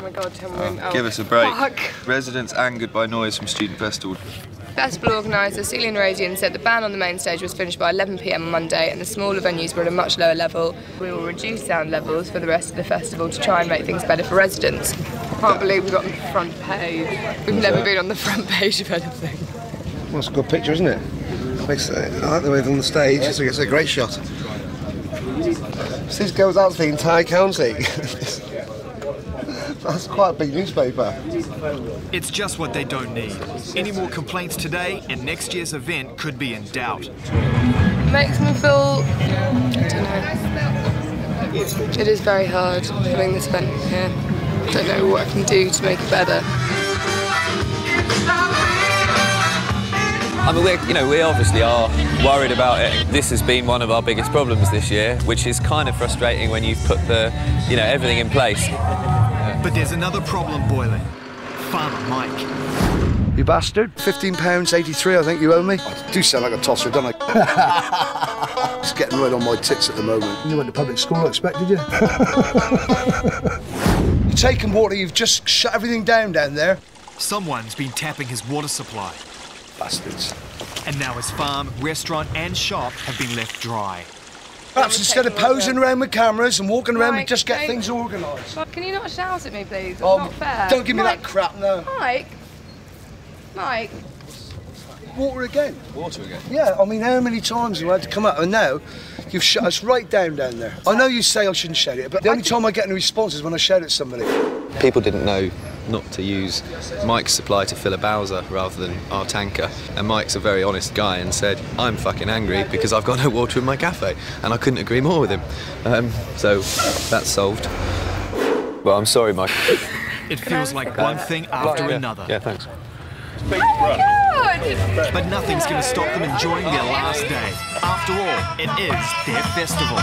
Oh my god, Tim, we're oh, Give us a break. Fuck. Residents angered by noise from student festival. Festival organiser Celia Rosian said the ban on the main stage was finished by 11pm on Monday and the smaller venues were at a much lower level. We will reduce sound levels for the rest of the festival to try and make things better for residents. I can't believe we got on the front page. We've never been on the front page of anything. Well, it's a good picture, isn't it? Makes, I like the way they're on the stage, so it's a great shot. This goes out to the entire county. That's quite a big newspaper. It's just what they don't need. Any more complaints today, and next year's event could be in doubt. Makes me feel. I don't know. It is very hard having this event here. I don't know what I can do to make it better. I mean, we're, you know, we obviously are worried about it. This has been one of our biggest problems this year, which is kind of frustrating when you've put the, you know, everything in place. But there's another problem boiling. Farmer Mike. You bastard. £15.83 I think you owe me. I do sound like a tosser, don't I? It's getting right on my tits at the moment. You went to public school, I expect, did you? You're taking water, you've just shut everything down down there. Someone's been tapping his water supply. Bastards. And now his farm, restaurant, and shop have been left dry. Perhaps instead of posing around with cameras and walking around, we just get things organised. Can you not shout at me, please? It's Oh, not fair. don't give me Mike, that crap, no. Mike. Mike. Water again? Water again. Yeah, I mean, how many times have I had to come up? And now, you've shut us right down down there. I know you say I shouldn't shout it, but the only time I get any response is when I shout at somebody. People didn't know not to use Mike's supply to fill a Bowser rather than our tanker. And Mike's a very honest guy and said, I'm fucking angry because I've got no water in my cafe. And I couldn't agree more with him. Um, so that's solved. Well, I'm sorry, Mike. It feels like one thing after Yeah. another. Yeah, thanks. God. But nothing's going to stop them enjoying their last day. After all, it is their festival.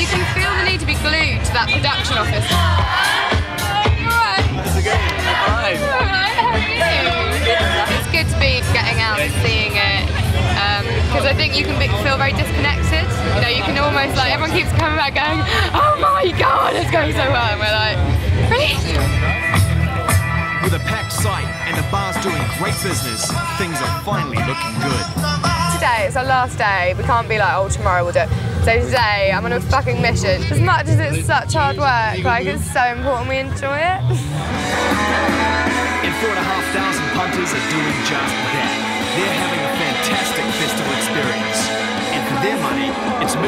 You can feel the need to be glued to that production office. And seeing it um, because I think you can be, feel very disconnected. You know, you can almost like everyone keeps coming back going, "Oh my god, it's going so well," and we're like, "Really?" With a packed site and the bars doing great business, things are finally looking good. Today it's our last day. We can't be like, "Oh, tomorrow we'll do it." So today I'm on a fucking mission. As much as it's such hard work, like it's so important we enjoy it. And four and a half thousand punters are doing just that.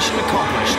Mission accomplished.